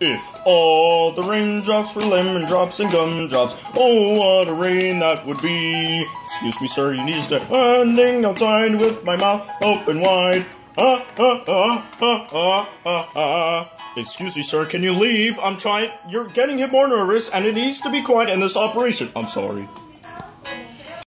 If all the raindrops were lemon drops and gumdrops, oh, what a rain that would be. Excuse me, sir, you need to step standing outside with my mouth open wide. Ah, ah, ah, ah, ah, ah, ah. Excuse me, sir, can you leave? I'm trying. You're getting him more nervous, and it needs to be quiet in this operation. I'm sorry.